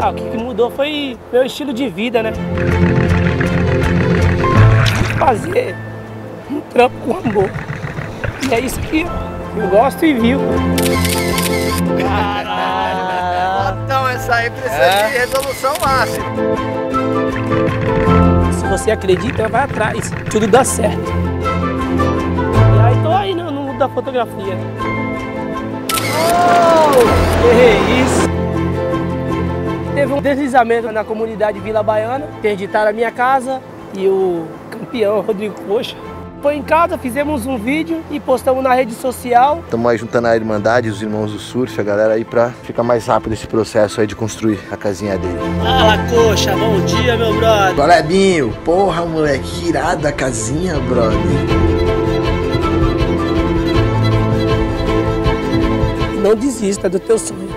Ah, o que, mudou foi meu estilo de vida, né? Fazer um trampo com amor. E é isso que eu gosto e vivo. Então essa aí precisa É. de resolução máxima. Se você acredita, vai atrás. Tudo dá certo. E aí tô aí no, no mundo da fotografia. Oh, que é isso? Teve um deslizamento na comunidade Vila Baiana, interditaram a minha casa e o campeão Rodrigo Coxa. Foi em casa, fizemos um vídeo e postamos na rede social. Estamos aí juntando a Irmandade, os irmãos do surf, a galera aí pra ficar mais rápido esse processo aí de construir a casinha dele. Fala, Coxa, bom dia, meu brother. Toledinho, porra, moleque, que irada a casinha, brother. Não desista do teu sonho.